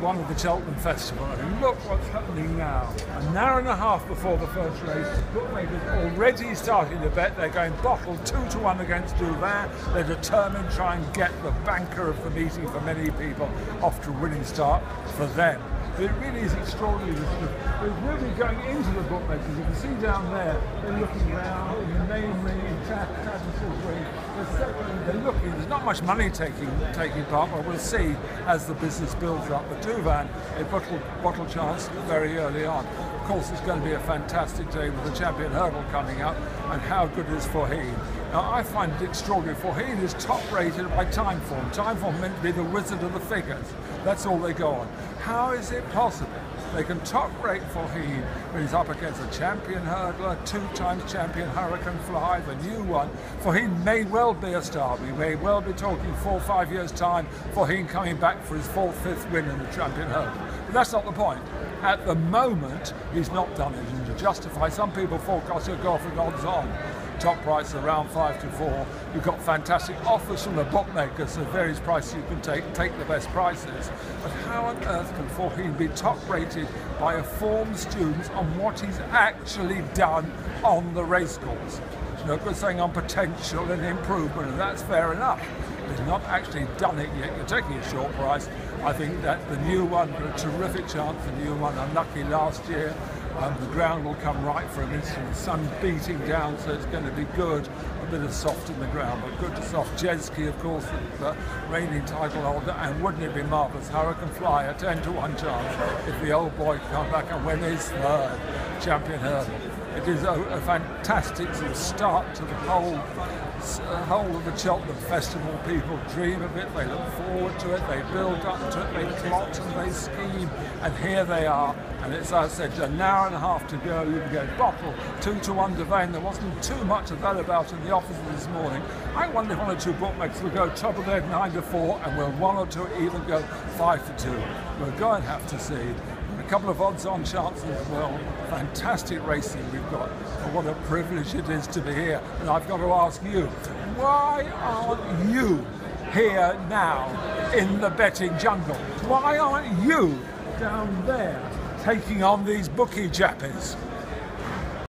one of the Cheltenham Festival. And look what's happening now. An hour and a half before the first race, bookmakers already starting to bet. They're going bottle two to one against Douvan. They're determined to try and get the banker of the meeting for many people off to a winning start for them. It really is extraordinary. They're really going into the bookmakers. You can see down there, they're looking around in the main ring, in ring. There's not much money taking taking part, but we'll see as the business builds up. But Douvan, a bottle, bottle chance very early on. Of course, it's going to be a fantastic day with the champion hurdle coming up, and how good is Faugheen? Now, I find it extraordinary. Faugheen is top rated by Timeform. Timeform meant to be the wizard of the figures. That's all they go on. How is it possible? They can top rate Faugheen when he's up against a champion hurdler, two times champion Hurricane Fly, the new one. Faugheen may well be a star. We may well be talking four or five years' time for him coming back for his fourth, fifth win in the champion hurdle. But that's not the point. At the moment, he's not done it. And to justify, some people forecast he'll go off odds on top price around five to four. You've got fantastic offers from the bookmakers at various prices you can take, take the best prices. But how on earth can Faugheen be top rated by a form student on what he's actually done on the racecourse? It's no good saying on potential and improvement, and that's fair enough. He's not actually done it yet. You're taking a short price. I think that the new one, a terrific chance, the new one, unlucky last year. Um, the ground will come right for him. It's the sun beating down, so it's going to be good. A bit of soft in the ground, but good to soft. Jezki, of course, the reigning title holder, and wouldn't it be marvellous? Hurricane Fly, a 10 to 1 chance if the old boy come back and win his third champion hurdle. It is a, a fantastic sort of start to the whole uh, whole of the Cheltenham Festival. People dream of it, they look forward to it, they build up to it, they plot and they scheme, and here they are. And it's, as I said, an hour and a half to go. You can go bottle, two to one Douvan. There wasn't too much of that about in the office this morning. I wonder if one or two bookmakers will go of their nine to four, and will one or two even go five to two. We'll go and have to see couple of odds-on chances as well. Fantastic racing we've got. And what a privilege it is to be here. And I've got to ask you, why aren't you here now in the betting jungle? Why aren't you down there taking on these bookie jappies?